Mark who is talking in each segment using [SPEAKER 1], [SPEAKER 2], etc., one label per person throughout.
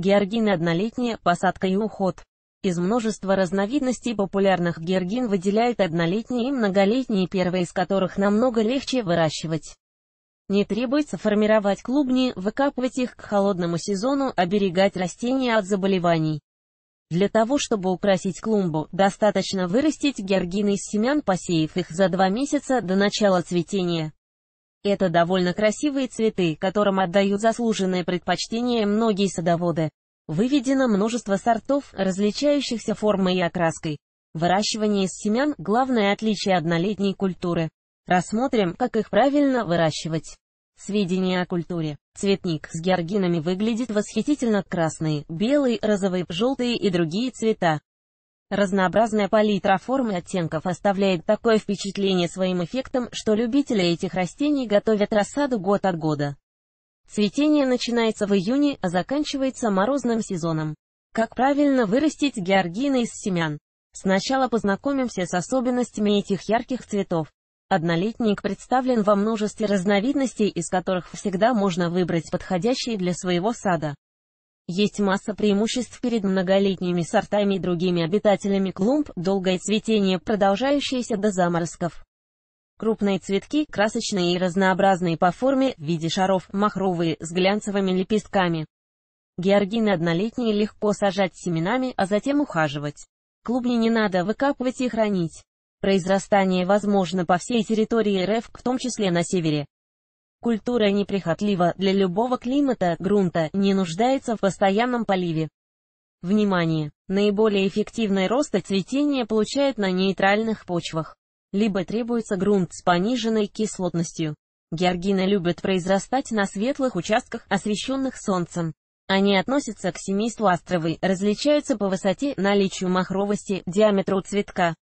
[SPEAKER 1] Георгины однолетние, посадка и уход. Из множества разновидностей популярных георгин выделяют однолетние и многолетние, первые из которых намного легче выращивать. Не требуется формировать клубни, выкапывать их к холодному сезону, оберегать растения от заболеваний. Для того, чтобы украсить клумбу, достаточно вырастить георгины из семян, посеяв их за два месяца до начала цветения. Это довольно красивые цветы, которым отдают заслуженное предпочтение многие садоводы. Выведено множество сортов, различающихся формой и окраской. Выращивание из семян – главное отличие однолетней культуры. Рассмотрим, как их правильно выращивать. Сведения о культуре. Цветник с георгинами выглядит восхитительно красный, белый, розовый, желтый и другие цвета. Разнообразная палитра форм и оттенков оставляет такое впечатление своим эффектом, что любители этих растений готовят рассаду год от года. Цветение начинается в июне, а заканчивается морозным сезоном. Как правильно вырастить георгины из семян? Сначала познакомимся с особенностями этих ярких цветов. Однолетник представлен во множестве разновидностей, из которых всегда можно выбрать подходящие для своего сада. Есть масса преимуществ перед многолетними сортами и другими обитателями клумб, долгое цветение, продолжающееся до заморозков. Крупные цветки, красочные и разнообразные по форме, в виде шаров, махровые, с глянцевыми лепестками. Георгины однолетние легко сажать семенами, а затем ухаживать. Клубни не надо выкапывать и хранить. Произрастание возможно по всей территории РФ, в том числе на севере. Культура неприхотлива для любого климата, грунта, не нуждается в постоянном поливе. Внимание! Наиболее эффективный рост и цветение получают на нейтральных почвах. Либо требуется грунт с пониженной кислотностью. Георгины любят произрастать на светлых участках, освещенных солнцем. Они относятся к семейству астровой, различаются по высоте, наличию махровости, диаметру цветка.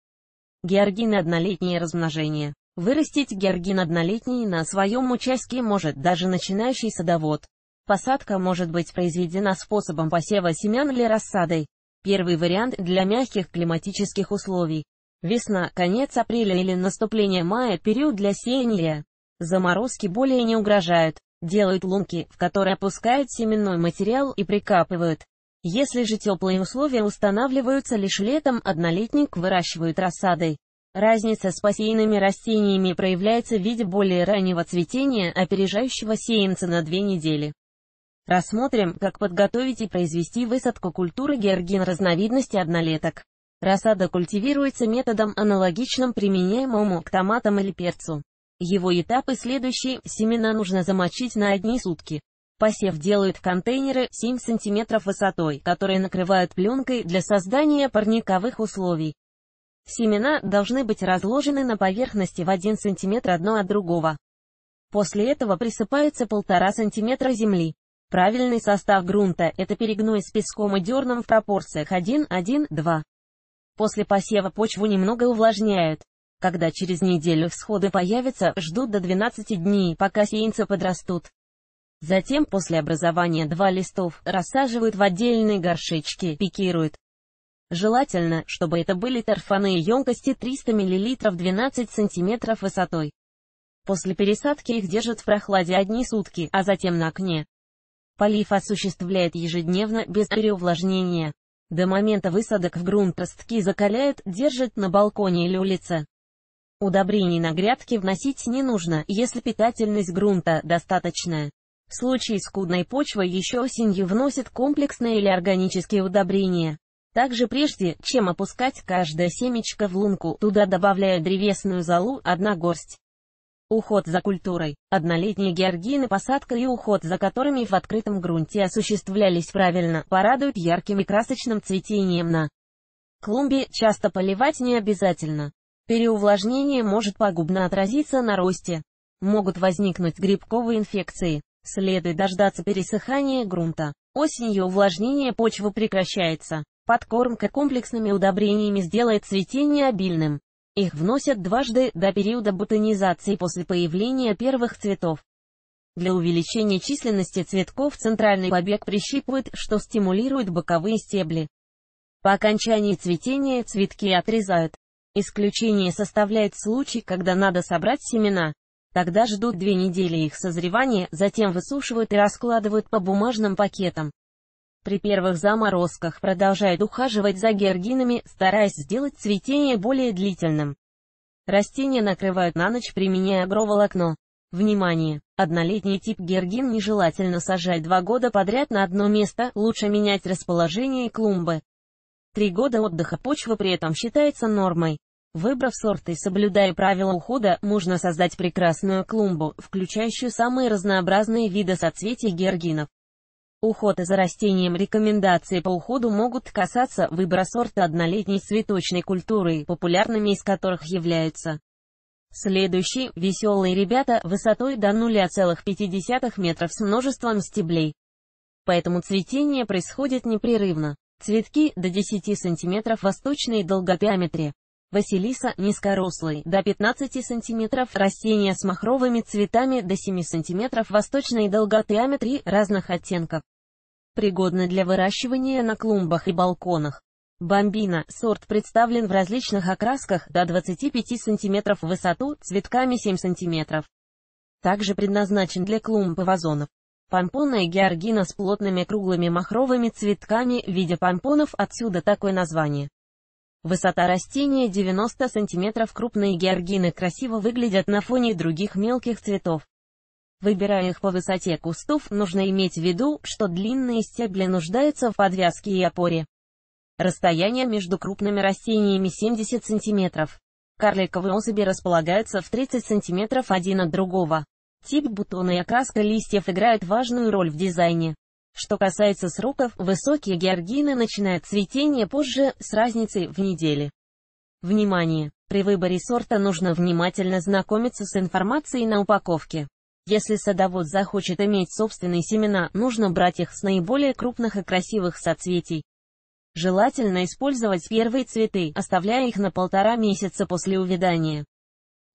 [SPEAKER 1] Георгины однолетнее размножение. Вырастить георгин однолетний на своем участке может даже начинающий садовод. Посадка может быть произведена способом посева семян или рассадой. Первый вариант для мягких климатических условий. Весна, конец апреля или наступление мая – период для сеяния. Заморозки более не угрожают. Делают лунки, в которые опускают семенной материал и прикапывают. Если же теплые условия устанавливаются лишь летом, однолетник выращивают рассадой. Разница с посеянными растениями проявляется в виде более раннего цветения, опережающего сеянца на две недели. Рассмотрим, как подготовить и произвести высадку культуры георгин разновидности однолеток. Рассада культивируется методом аналогичным применяемому к томатам или перцу. Его этапы следующие, семена нужно замочить на одни сутки. Посев делают в контейнеры 7 см высотой, которые накрывают пленкой для создания парниковых условий. Семена должны быть разложены на поверхности в 1 см одно от другого. После этого присыпается 1,5 см земли. Правильный состав грунта – это перегной с песком и дерном в пропорциях 1-1-2. После посева почву немного увлажняют. Когда через неделю всходы появятся, ждут до 12 дней, пока сеянцы подрастут. Затем, после образования два листов, рассаживают в отдельные горшечки, пикируют. Желательно, чтобы это были торфяные емкости 300 мл 12 см высотой. После пересадки их держат в прохладе одни сутки, а затем на окне. Полив осуществляет ежедневно, без переувлажнения. До момента высадок в грунт ростки закаляют, держат на балконе или улице. Удобрений на грядке вносить не нужно, если питательность грунта достаточная. В случае скудной почвы еще осенью вносят комплексные или органические удобрения. Также прежде, чем опускать каждое семечко в лунку, туда добавляя древесную золу, одна горсть. Уход за культурой. Однолетние георгины, посадка и уход за которыми в открытом грунте осуществлялись правильно, порадуют ярким и красочным цветением на клумбе, часто поливать не обязательно. Переувлажнение может пагубно отразиться на росте. Могут возникнуть грибковые инфекции. Следует дождаться пересыхания грунта. Осенью увлажнение почвы прекращается. Подкормка комплексными удобрениями сделает цветение обильным. Их вносят дважды до периода бутонизации после появления первых цветов. Для увеличения численности цветков центральный побег прищипывают, что стимулирует боковые стебли. По окончании цветения цветки отрезают. Исключение составляет случай, когда надо собрать семена. Тогда ждут две недели их созревания, затем высушивают и раскладывают по бумажным пакетам. При первых заморозках продолжает ухаживать за георгинами, стараясь сделать цветение более длительным. Растения накрывают на ночь, применяя агроволокно. Внимание! Однолетний тип георгин нежелательно сажать два года подряд на одно место, лучше менять расположение клумбы. Три года отдыха почвы при этом считается нормой. Выбрав сорт и соблюдая правила ухода, можно создать прекрасную клумбу, включающую самые разнообразные виды соцветий георгинов. Уход за растением Рекомендации по уходу могут касаться выбора сорта однолетней цветочной культуры, популярными из которых являются Следующий, веселые ребята, высотой до 0,5 метров с множеством стеблей. Поэтому цветение происходит непрерывно. Цветки до 10 см восточной долгопиаметре. Василиса, низкорослый, до 15 см, растения с махровыми цветами до 7 см восточной долготы диаметре разных оттенков. Пригодны для выращивания на клумбах и балконах. Бомбина, сорт представлен в различных окрасках, до 25 см в высоту, цветками 7 см. Также предназначен для клумб и вазонов. Помпонная георгина с плотными круглыми махровыми цветками в виде помпонов, отсюда такое название. Высота растения 90 см. Крупные георгины красиво выглядят на фоне других мелких цветов. Выбирая их по высоте кустов, нужно иметь в виду, что длинные стебли нуждаются в подвязке и опоре. Расстояние между крупными растениями 70 см. Карликовые особи располагаются в 30 см один от другого. Тип бутона и окраска листьев играют важную роль в дизайне. Что касается сроков, высокие георгины начинают цветение позже, с разницей в неделе. Внимание! При выборе сорта нужно внимательно знакомиться с информацией на упаковке. Если садовод захочет иметь собственные семена, нужно брать их с наиболее крупных и красивых соцветий. Желательно использовать первые цветы, оставляя их на полтора месяца после увядания.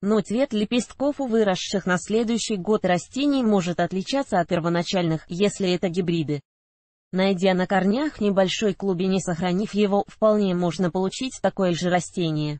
[SPEAKER 1] Но цвет лепестков у выросших на следующий год растений может отличаться от первоначальных, если это гибриды. Найдя на корнях небольшой клубень и сохранив его, вполне можно получить такое же растение.